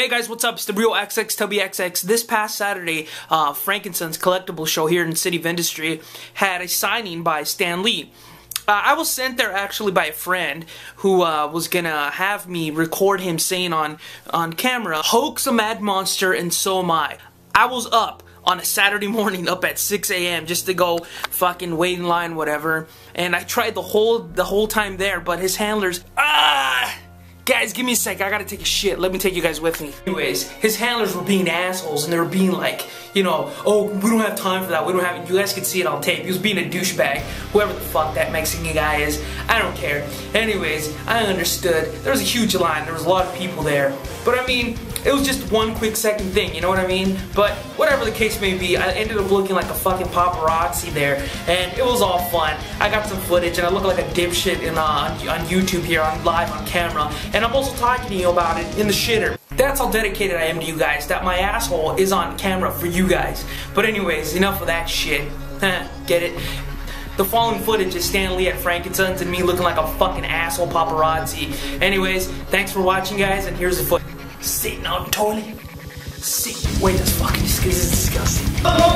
Hey guys, what's up? It's the real XXTubbyXX. This past Saturday, uh, Frank and Son's collectible show here in City of Industry had a signing by Stan Lee. Uh, I was sent there actually by a friend who uh, was gonna have me record him saying on on camera, "Hulk's a mad monster and so am I." I was up on a Saturday morning up at 6 a.m. just to go fucking wait in line, whatever. And I tried the whole the whole time there, but his handlers ah Guys, give me a sec. I gotta take a shit. Let me take you guys with me. Anyways, his handlers were being assholes and they were being like, you know, oh, we don't have time for that. We don't have. You guys can see it on tape. He was being a douchebag. Whoever the fuck that Mexican guy is. I don't care. Anyways, I understood. There was a huge line. There was a lot of people there. But I mean, it was just one quick second thing, you know what I mean? But whatever the case may be, I ended up looking like a fucking paparazzi there, and it was all fun. I got some footage, and I look like a dipshit in, uh, on, on YouTube here, on live on camera, and I'm also talking to you about it in the shitter. That's how dedicated I am to you guys, that my asshole is on camera for you guys. But anyways, enough of that shit. Get it? The following footage is Stan Lee at Frank and Son's and me looking like a fucking asshole paparazzi. Anyways, thanks for watching guys, and here's the footage sitting on the toilet. Sit. Wait, that's fucking disgusting. This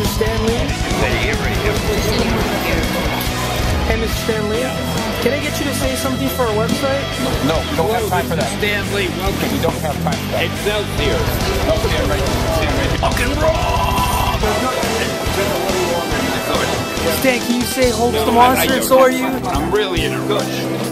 Mr. Stan Lee. Hey, Mr. Stan Lee. Can I get you to say something for our website? No, we don't have time for that. Stan Lee, welcome. We don't have time for that. Excelsior. No, stand right Stand right Rock and roll. Stan, can you say Hulk No, the I- I Monster and so are you? I'm really in a rush.